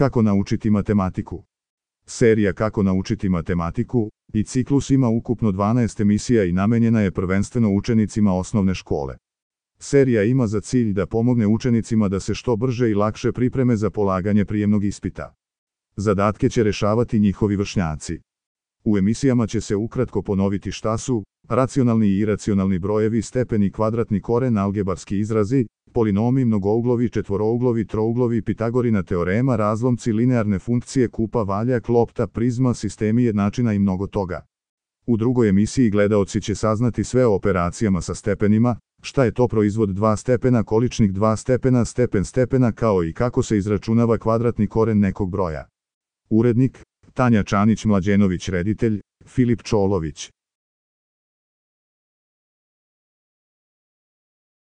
Kako naučiti matematiku? Serija Kako naučiti matematiku i ciklus ima ukupno 12 emisija i namenjena je prvenstveno učenicima osnovne škole. Serija ima za cilj da pomogne učenicima da se što brže i lakše pripreme za polaganje prijemnog ispita. Zadatke će rešavati njihovi vršnjaci. U emisijama će se ukratko ponoviti šta su racionalni i iracionalni brojevi, stepeni, kvadratni koren, algebarski izrazi, polinomi, mnogouglovi, četvorouglovi, trouglovi, pitagorina teorema, razlomci, linearne funkcije, kupa, valjak, lopta, prizma, sistemi jednačina i mnogo toga. U drugoj emisiji gledaoci će saznati sve o operacijama sa stepenima, šta je to proizvod dva stepena, količnik dva stepena, stepen stepena kao i kako se izračunava kvadratni koren nekog broja. Urednik, Tanja Čanić Mlađenović reditelj, Filip Čolović.